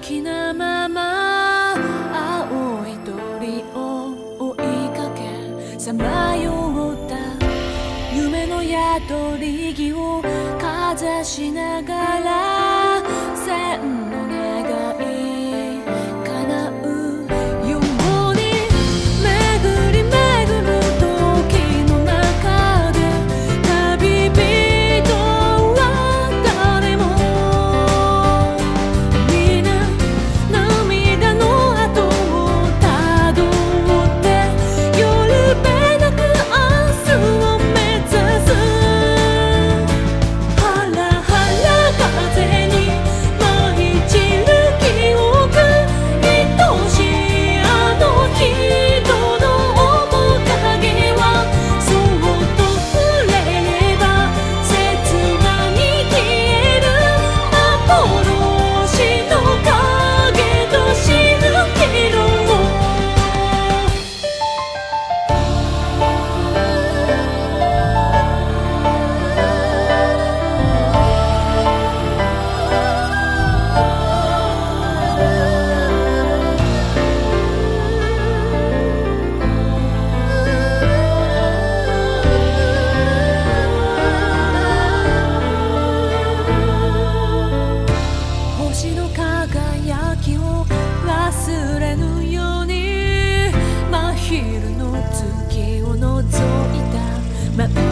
きなまま青い鳥を追いかけさまよった夢の宿り木をかざしながら千の中輝きを忘れぬように。真昼の月を覗いた。